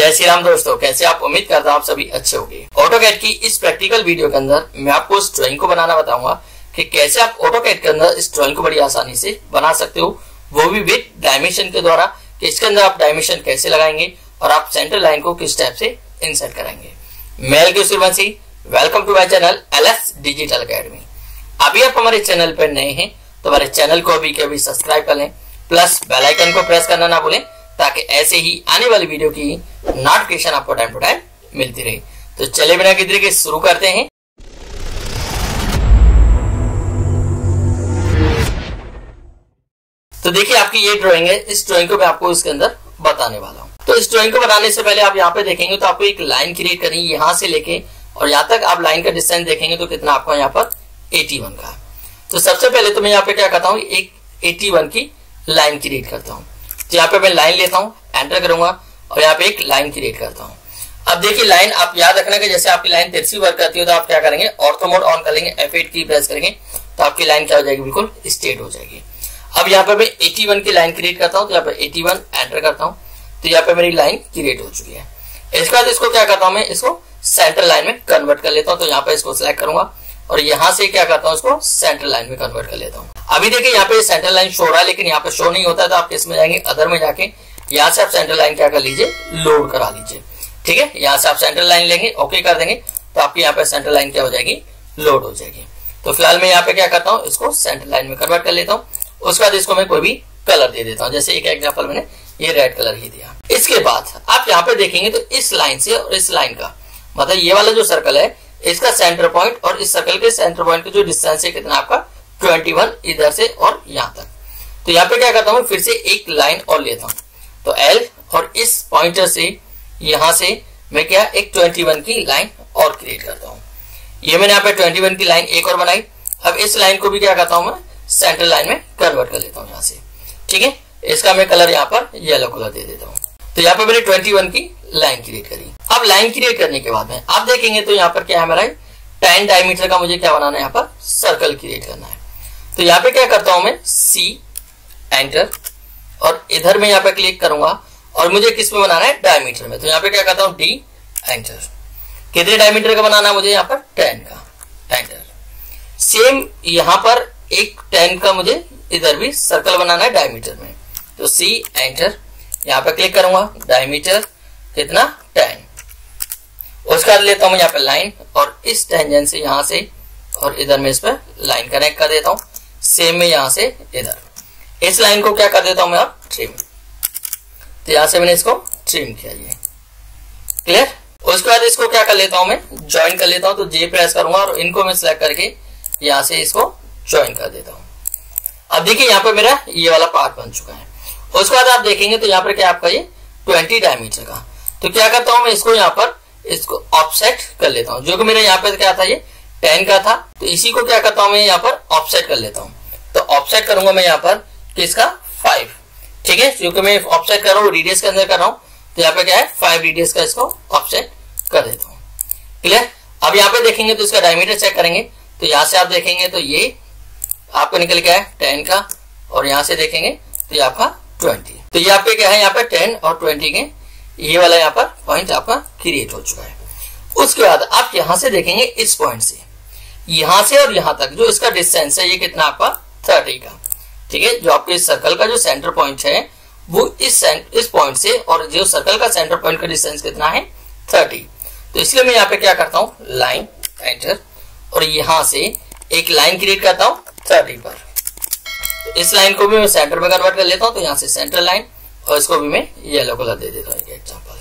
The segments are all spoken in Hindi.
जय श्री राम दोस्तों, कैसे आप? उम्मीद करता हूँ आप सभी अच्छे होंगे। ऑटो कैट की इस प्रैक्टिकल वीडियो के अंदर मैं आपको इस ड्राइंग को बनाना बताऊँगा कि कैसे आप ऑटो कैट के अंदर इस ड्राइंग को बड़ी आसानी से बना सकते हो। वो भी विद डायमेंशन के द्वारा कि इसके अंदर आप डायमेंशन कैसे लगाएँगे और आप सेंटर लाइन को किस टाइप से इंसर्ट कराएँगे मैं के Suryavanshi welcome to my channel L digital academy अभी आप हमारे चैनल पर नए हैं तो हमारे चैनल को अभी अभी सब्सक्राइब कर लें प्लस बेलाइकन को प्रेस करना ना भूलें ताकि ऐसे ही आने वाली वीडियो की नोटिफिकेशन आपको टाइम टू टाइम मिलती रहे। तो चले बिना किधर के शुरू करते हैं। तो देखिए आपकी ये ड्राइंग है, इस ड्राइंग को मैं आपको इसके अंदर बताने वाला हूँ। तो इस ड्राइंग को बनाने से पहले आप यहाँ पे देखेंगे तो आपको एक लाइन क्रिएट करनी है, यहाँ से लेके, और यहाँ तक आप लाइन का डिस्टेंस देखेंगे तो कितना आपका यहाँ पर 81 का तो सबसे पहले तो मैं यहाँ पे क्या करता हूँ, एक 81 की लाइन क्रिएट करता हूँ। तो यहाँ पे मैं लाइन लेता हूँ एंटर करूँगा और यहाँ पे एक लाइन क्रिएट करता हूँ। अब देखिए लाइन आप याद रखना जैसे आपकी लाइन तिरछी वर्क करती है तो आप क्या करेंगे ऑर्थो मोड ऑन कर लेंगे एफ़ की प्रेस करेंगे तो आपकी लाइन क्या हो जाएगी, बिल्कुल स्ट्रेट हो जाएगी। अब यहाँ पे मैं 81 की लाइन क्रिएट करता हूँ तो यहाँ पे 81 एंटर करता हूँ तो यहाँ पे मेरी लाइन क्रिएट हो चुकी है। इसके बाद इसको क्या करता हूँ मैं, इसको सेंटर लाइन में कन्वर्ट कर लेता हूँ तो यहाँ पे इसको सिलेक्ट करूँगा और यहाँ से क्या करता हूँ, इसको सेंटर लाइन में कन्वर्ट कर लेता हूँ। अभी देखिए यहाँ पे सेंटर लाइन शो रहा है, लेकिन यहाँ पे शो नहीं होता है तो आप इसमें जाएँगे? अदर में जाके यहाँ से आप सेंटर लाइन क्या कर लीजिए? लोड करा लीजिए। ठीक है? यहाँ से आप सेंटर लाइन लेंगे ओके कर देंगे तो आपकी यहाँ पे सेंटर लाइन क्या हो जाएगी? लोड हो जाएगी। तो फ़िलहाल मैं यहाँ पे क्या करता हूँ, इसको सेंटर लाइन में कन्वर्ट कर लेता हूँ। उसके बाद इसको मैं कोई भी कलर दे देता हूँ। जैसे एक एग्ज़ाम्पल मैंने ये रेड कलर ही दिया। इसके बाद आप यहाँ पे देखेंगे तो इस लाइन से और इस लाइन का। मतलब ये वाला जो सर्कल है, इसका सेंटर पॉइंट और इस सर्कल के सेंटर पॉइंट का जो डिस्टेंस है, कितना आपका? 21 इधर से और यहाँ तक। तो यहाँ पे क्या करता हूँ, फिर से एक लाइन और लेता हूँ। तो एल और इस पॉइंटर से, यहाँ से मैं क्या, एक 21 की लाइन और क्रिएट करता हूँ। ये मैंने यहाँ पे 21 की लाइन एक और बनाई। अब इस लाइन को भी क्या करता हूँ मैं सेंटर लाइन में कन्वर्ट कर लेता हूँ यहाँ से। ठीक है? इसका मैं कलर यहाँ पर येलो कलर दे देता हूँ। तो यहाँ पे मैंने 21 की लाइन क्रिएट करी। अब लाइन क्रिएट करने के बाद में, आप देखेंगे तो यहाँ पर क्या है मेरा टेन डायमीटर का मुझे क्या बनाना है, यहाँ पर सर्कल क्रिएट करना है। तो यहाँ पे क्या करता हूँ मैं? सी एंटर और इधर में यहाँ पे क्लिक करूँगा। और मुझे किसमें बनाना है? डायमीटर में। तो यहाँ पे क्या करता हूँ? डी एंटर कितने डायमीटर का बनाना है मुझे यहाँ पर? टेन का। एंटर सेम यहाँ पर एक टेन का मुझे इधर भी सर्कल बनाना है डायमीटर में। तो सी एंटर यहाँ पे क्लिक करूँगा। डायमीटर कितना? टेन उसका लेता हूँ यहाँ पे लाइन और इस टेंजेंट से यहाँ से और इधर में इस पर लाइन कनेक्ट कर देता हूँ। सेम में यहाँ से इधर। इस लाइन को क्या कर देता हूँ मैं आप ट्रिम तो यहाँ से मैंने इसको ट्रिम किया ये। क्लियर उसके बाद इसको क्या कर लेता हूँ मैं? ज्वाइन कर लेता हूँ तो जे प्रेस करूँगा और इनको मैं सिलेक्ट करके यहाँ से इसको ज्वाइन कर देता हूँ। अब देखिए यहाँ पे मेरा ये वाला पार्ट बन चुका है। उसके बाद आप देखेंगे तो यहाँ पर क्या आपका ये ट्वेंटी डायमीटर का। तो क्या करता हूँ मैं इसको यहाँ पर इसको ऑफसेट कर लेता हूँ। जो कि मेरे यहाँ पे क्या था ये टेन का था तो इसी को क्या करता हूँ मैं यहाँ पर? ऑफसेट कर लेता हूँ। तो ऑफसेट करूँगा मैं यहाँ पर किसका? फाइव ठीक है? क्योंकि मैं ऑफसेट कर रहा हूँ रेडियस के अंदर कर रहा हूँ तो यहाँ पे क्या है? फाइव रेडियस का इसको ऑफसेट कर देता हूँ। क्लियर अब यहाँ पे देखेंगे तो इसका डायमीटर चेक करेंगे। तो यहाँ से आप देखेंगे तो ये आपको निकल गया है टेन का, और यहाँ से देखेंगे तो ये आपका ट्वेंटी। तो यहाँ पे क्या है? यहाँ पे टेन और ट्वेंटी के, ये वाला यहाँ पर पॉइंट आपका क्रिएट हो चुका है। उसके बाद आप यहाँ से देखेंगे इस पॉइंट से। यहाँ से और यहाँ तक, जो इसका डिस्टेंस है, ये कितना आपका? थर्टी का। ठीक है? जो आपके सर्कल का जो सेंटर पॉइंट है, वो इस इस पॉइंट से और जो सर्कल का सेंटर पॉइंट का डिस्टेंस कितना है? थर्टी तो इसलिए मैं यहाँ पे क्या करता हूँ? लाइन एंटर और यहाँ से एक लाइन क्रिएट करता हूँ थर्टी पर। तो इस लाइन को भी मैं सेंटर में कन्वर्ट कर लेता हूँ तो यहाँ से सेंटर लाइन और इसको भी मैं येलो कलर दे देता हूँ एग्ज़ाम्पल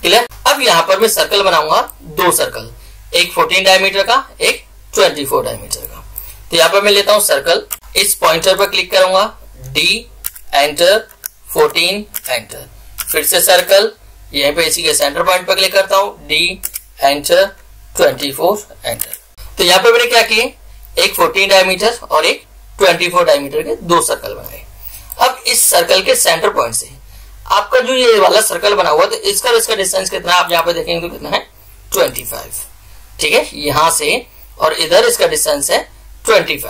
क्लियर अब यहाँ पर मैं सर्कल बनाऊँगा, दो सर्कल एक 14 डायमीटर का, एक 24 डायमीटर का। तो यहाँ पर मैं लेता हूँ सर्कल इस पॉइंटर पर क्लिक करूँगा। डी एंटर 14 एंटर फिर से सर्कल यहीं पे इसी के सेंटर पॉइंट पर क्लिक करता हूँ। डी एंटर 24 एंटर तो यहाँ पे मैंने क्या किए? एक 14 डायमीटर और एक 24 डायमीटर के दो सर्कल बनाए। अब इस सर्कल के सेंटर पॉइंट से आपका जो ये वाला सर्कल बना हुआ तो इसका इसका डिस्टेंस कितना आप यहाँ पे देखेंगे तो कितना है? 25 ठीक है? यहाँ से और इधर इसका डिस्टेंस है 25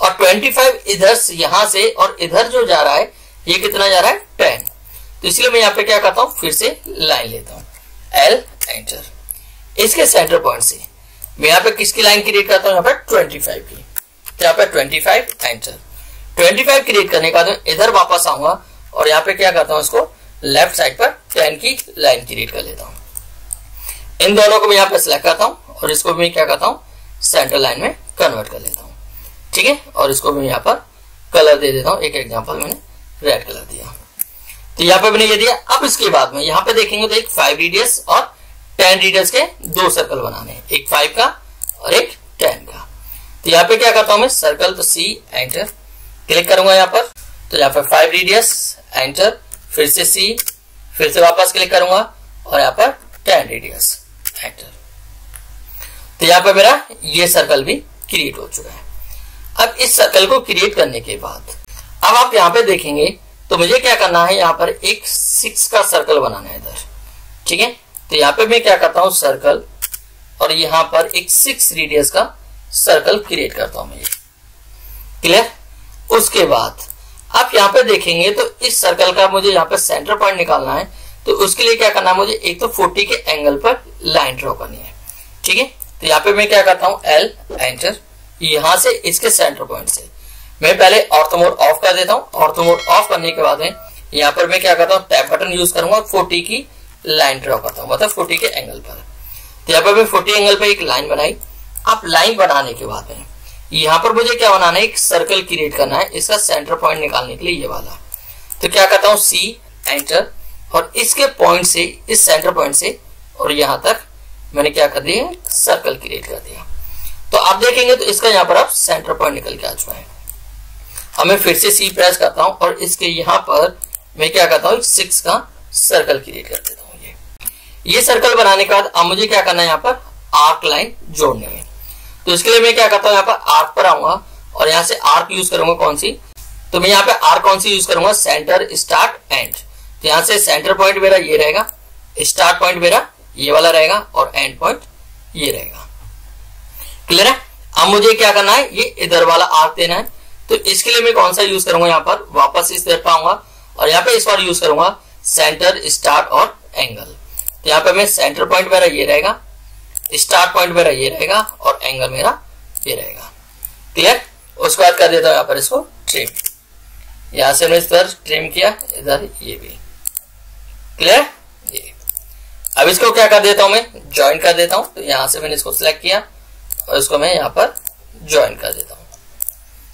और 25 इधर यहाँ से और इधर जो जा रहा है, ये कितना जा रहा है? 10 तो इसलिए मैं यहाँ पे क्या करता हूँ? फिर से लाइन लेता हूँ. एल एंटर इसके सेंटर पॉइंट से मैं यहाँ पे किसकी लाइन क्रिएट करता हूँ? यहाँ पे 25 की. तो यहाँ पे 25 एंटर 25 क्रिएट करने का इधर वापस आऊँगा और यहाँ पे क्या करता हूँ इसको? लेफ़्ट साइड पर टेन की लाइन क्रिएट कर लेता हूँ. इन दोनों को मैं यहाँ पे सिलेक्ट करता हूँ और इसको भी क्या करता हूँ? सेंटर लाइन में कन्वर्ट कर लेता हूँ। ठीक है? और इसको भी यहाँ पर कलर दे देता हूँ। एक एग्ज़ाम्पल मैंने रेड कलर दिया। तो यहाँ पे मैंने ये दिया। अब इसके बाद में यहाँ पे देखेंगे तो एक फाइव रेडियस और टेन रेडियस के दो सर्कल बनाने एक फाइव का और एक टेन का। तो यहाँ पे क्या करता हूँ मैं? सर्कल तो सी एंटर क्लिक करूँगा यहाँ पर। तो यहाँ पे फाइव रेडियस एंटर फिर से सी फिर से वापस क्लिक करूँगा और यहाँ पर टेन रेडियस एंटर तो यहाँ पर मेरा ये सर्कल भी क्रिएट हो चुका है। अब इस सर्कल को क्रिएट करने के बाद, अब आप यहाँ पे देखेंगे तो मुझे क्या करना है, यहाँ पर एक सिक्स का सर्कल बनाना है इधर। ठीक है? तो यहाँ पे मैं क्या करता हूँ सर्कल और यहाँ पर एक सिक्स रेडियस का सर्कल क्रिएट करता हूँ मैं क्लियर उसके बाद, आप यहाँ पे देखेंगे तो इस सर्कल का मुझे यहाँ पे सेंटर पॉइंट निकालना है तो उसके लिए क्या करना है, मुझे एक तो 40 के एंगल पर लाइन ड्रॉ करनी है। ठीक है? तो यहाँ पे मैं क्या करता हूँ? एल एंटर यहाँ से इसके सेंटर पॉइंट से। मैं पहले ऑर्थो मोड ऑफ़ कर देता हूँ। ऑर्थो मोड ऑफ़ करने के बाद में यहाँ पर मैं क्या करता हूँ? टैप बटन यूज़ करूँगा फोर्टी की लाइन ड्रॉ करता हूँ। मतलब फोर्टी के एंगल पर। तो यहाँ पर मैं फोर्टी एंगल पर एक लाइन बनाई। आप लाइन बनाने के बाद में यहाँ पर मुझे क्या बनाना है? एक सर्कल क्रिएट करना है। इसका सेंटर पॉइंट निकालने के लिए ये वाला। तो क्या करता हूँ? सी एंटर और इसके पॉइंट से, इस सेंटर पॉइंट से और यहाँ तक मैंने क्या कर दिया सर्कल क्रिएट कर दिया तो आप देखेंगे तो इसका यहाँ पर आप सेंटर पॉइंट निकल के आ चुका है। अब मैं फिर से सी प्रेस करता हूँ और इसके यहाँ पर मैं क्या करता हूँ? सिक्स का सर्कल क्रिएट कर देता हूँ ये। ये सर्कल बनाने के बाद अब मुझे क्या करना है यहाँ पर? आर्क लाइन जोड़ने में। तो इसके लिए मैं क्या करता हूँ? यहाँ पर आर्क पर आऊँगा और यहाँ से आर्क यूज़ करूँगा कौन सी? तो मैं यहाँ पे आर्क कौन सी यूज़ करूँगा? सेंटर स्टार्ट एंड तो यहाँ से सेंटर पॉइंट मेरा ये रहेगा स्टार्ट पॉइंट मेरा ये वाला रहेगा और एंड पॉइंट ये रहेगा। क्लियर है? अब मुझे क्या करना है? ये इधर वाला आर्क देना है। तो इसके लिए मैं कौन सा यूज़ करूँगा यहाँ पर? वापस इस तरफ़ आऊँगा और यहाँ पे इस बार यूज़ करूँगा सेंटर स्टार्ट और एंगल तो यहाँ पे मैं सेंटर पॉइंट मेरा ये रहेगा स्टार्ट पॉइंट मेरा ये रहेगा और एंगल मेरा ये रहेगा। क्लियर उसके बाद कर देता हूँ यहाँ पर इसको ट्रिम यहाँ से मैं इस तरह ट्रिम किया, इधर ये भी। क्लियर अब इसको क्या कर देता हूँ मैं? ज्वाइन कर देता हूँ। तो यहाँ से मैंने इसको सिलेक्ट किया और इसको मैं यहाँ पर ज्वाइन कर देता हूँ।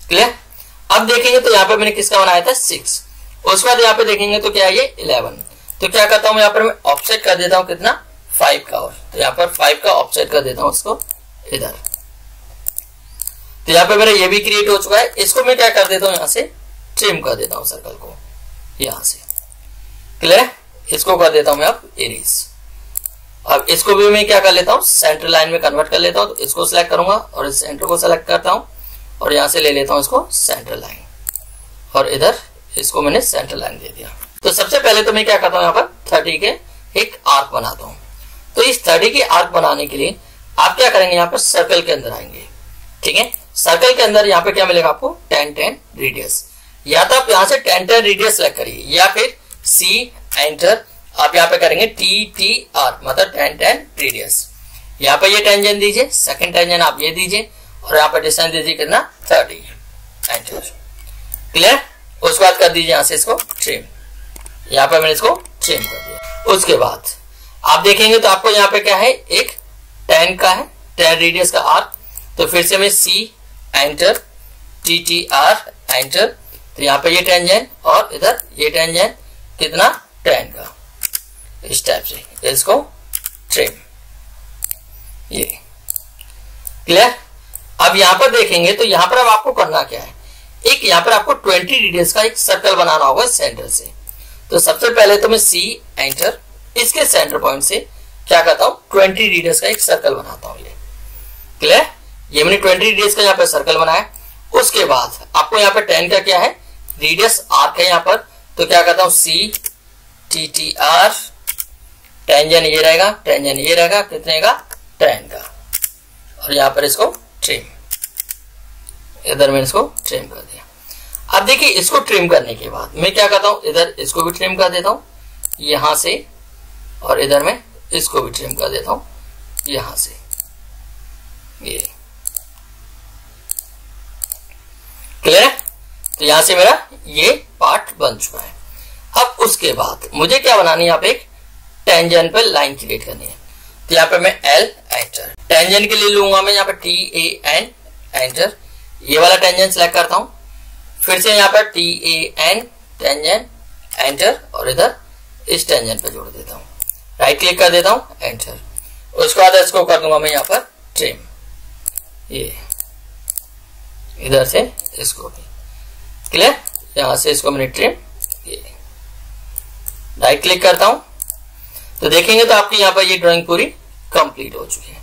क्लियर अब देखेंगे तो यहाँ पर मैंने किसका बनाया था? सिक्स उसके बाद यहाँ पे देखेंगे तो क्या ये इलेवन तो क्या करता हूँ यहाँ पर मैं ऑफसेट कर देता हूँ कितना? फाइव का और। तो यहाँ पर फाइव का ऑफसेट कर देता हूँ उसको इधर। तो यहाँ पे मेरा ये भी क्रिएट हो चुका है। इसको मैं क्या कर देता हूँ? यहाँ से ट्रिम कर देता हूँ सर्कल को। यहाँ से। क्लियर इसको कर देता हूँ मैं अब एरीज अब इसको भी मैं क्या कर लेता हूँ? सेंटर लाइन में कन्वर्ट कर लेता हूँ तो इसको सिलेक्ट करूँगा और इस सेंटर को सिलेक्ट करता हूँ और यहाँ से ले लेता हूँ इसको सेंटर लाइन और इधर इसको मैंने सेंटर लाइन दे दिया। तो सबसे पहले तो मैं क्या करता हूँ यहाँ पर? थर्टी के एक आर्क बनाता हूँ। तो इस थर्टी के आर्क बनाने के लिए आप क्या करेंगे? यहाँ पर सर्कल के अंदर आएँगे। ठीक है? सर्कल के अंदर यहाँ पे क्या मिलेगा आपको? टेन टेन रेडियस या तो आप यहाँ से टेन टेन रेडियस सेलेक्ट करिए, या फिर सी एंटर आप यहाँ पे करेंगे टी टी आर मतलब टेन टेन रेडियस यहाँ पे ये टेंजन दीजिए सेकंड टेंजन आप ये दीजिए, और यहाँ पे डिस्टेंस दीजिए कितना? थर्टी क्लियर उसके बाद कर दीजिए यहाँ से इसको ट्रिम यहाँ पे मैंने इसको ट्रिम कर दिया। उसके बाद, आप देखेंगे तो आपको यहाँ पे क्या है? एक टेन का है टेन रेडियस का आर तो फिर से मैं C enter T T R enter तो यहाँ पे ये टेंजन और इधर ये टेंजन कितना? टेन का। इस टाइप से इसको ट्रिम ये. क्लियर अब यहाँ पर देखेंगे तो यहाँ पर अब आपको करना क्या है? एक यहाँ पर आपको 20 रेडियस का एक सर्कल बनाना होगा सेंटर से। तो सबसे पहले तो मैं सी एंटर इसके सेंटर पॉइंट से क्या करता हूँ? 20 रेडियस का एक सर्कल बनाता हूँ ये। क्लियर ये मैंने 20 रेडियस का यहाँ पर सर्कल बनाया उसके बाद आपको यहाँ पर 10 का क्या है? रेडियस आर्क है यहाँ पर। तो क्या करता हूँ? C T T R tangent ये रहेगा टेंजन ये रहेगा, कितने का? टेन का। और यहाँ पर इसको ट्रिम इधर मैंने इसको ट्रिम कर दिया। अब देखिए, इसको ट्रिम करने के बाद मैं क्या करता हूँ? इधर इसको भी ट्रिम कर देता हूँ, यहाँ से, और इधर में इसको भी ट्रिम कर देता हूँ, यहाँ से। ये। क्लियर तो यहाँ से मेरा ये पार्ट बन चुका है। अब उसके बाद मुझे क्या बनानी है यहाँ पे एक? टेंजन पे लाइन क्रिएट करनी है। तो यहाँ पे मैं एल एंटर टेंजन के लिए लूँगा मैं यहाँ पे टी ए एन एंटर ये वाला टेंजन सेलेक्ट करता हूँ। फिर से यहाँ पर T A N tangent enter और इधर इस टेंजन पे जोड़ देता हूँ। राइट क्लिक कर देता हूँ एंटर उसके बाद इसको कर दूँगा मैं यहाँ पर ट्रिम ये। इधर से इसको भी। क्लियर यहाँ से इसको मैंने ट्रिम ये। राइट क्लिक करता हूँ। तो देखेंगे तो आपकी यहाँ पर ये ड्राइंग पूरी कंप्लीट हो चुकी है।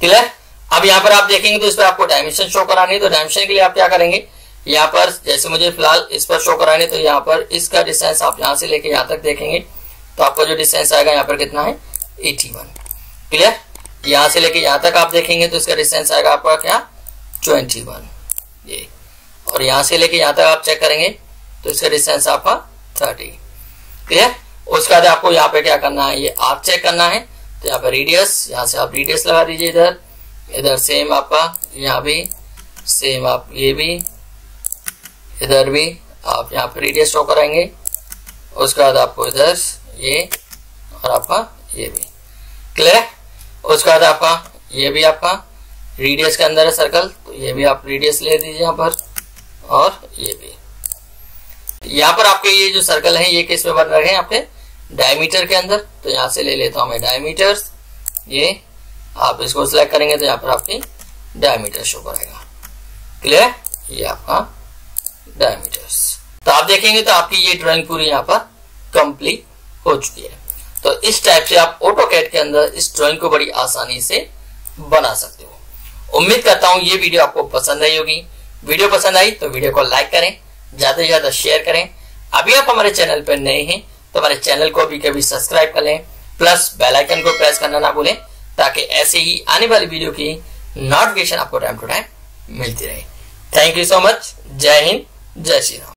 क्लियर अब यहाँ पर आप देखेंगे तो इस पर आपको डायमेंशन शो करानी है तो डायमेंशन के लिए आप क्या करेंगे? यहाँ पर जैसे मुझे फ़िलहाल इस पर शो करानी तो यहाँ पर इसका डिस्टेंस आप यहाँ से लेके यहाँ तक देखेंगे। तो आपका जो डिस्टेंस आएगा यहाँ पर कितना है? 81 क्लियर यहाँ से लेके यहाँ तक आप देखेंगे तो इसका डिस्टेंस आएगा आपका क्या? 21 ये। और यहाँ से लेके यहाँ तक आप चेक करेंगे तो इसका डिस्टेंस आपका 30 क्लियर उसके बाद आपको यहाँ पे क्या करना है, ये आप चेक करना है तो यहाँ पे रेडियस यहाँ से आप रेडियस लगा दीजिए इधर। इधर सेम आपका, यहाँ भी सेम आप ये भी, इधर भी आप यहाँ पे रेडियस शो कराएँगे उसके बाद आपको इधर ये और आपका ये भी। क्लियर उसके बाद आपका ये भी आपका रेडियस के अंदर है सर्कल तो ये भी आप रेडियस ले दीजिए यहाँ पर, और ये भी। यहाँ पर आपके ये जो सर्कल है, ये किस पे बन रहे हैं आपके डायमीटर के अंदर। तो यहाँ से ले लेता हूँ मैं डायमीटर ये आप इसको सिलेक्ट करेंगे तो यहाँ पर आपकी डायमीटर शो करेगा क्लियर ये आपका डायमीटर्स तो आप देखेंगे तो आपकी ये ड्राइंग पूरी यहाँ पर कंप्लीट हो चुकी है। तो इस टाइप से आप ऑटो कैट के अंदर इस ड्राइंग को बड़ी आसानी से बना सकते हो। उम्मीद करता हूँ ये वीडियो आपको पसंद आई होगी। वीडियो पसंद आई तो वीडियो को लाइक करें। ज़्यादा से ज़्यादा शेयर करें। अभी आप हमारे चैनल पर नए हैं तो हमारे चैनल को अभी कभी सब्सक्राइब कर लें प्लस बेल आइकन को प्रेस करना ना भूलें, ताकि ऐसे ही आने वाली वीडियो की नोटिफिकेशन आपको टाइम टू टाइम मिलती रहे। थैंक यू सो मच जय हिंद, जय श्री राम।